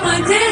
someone did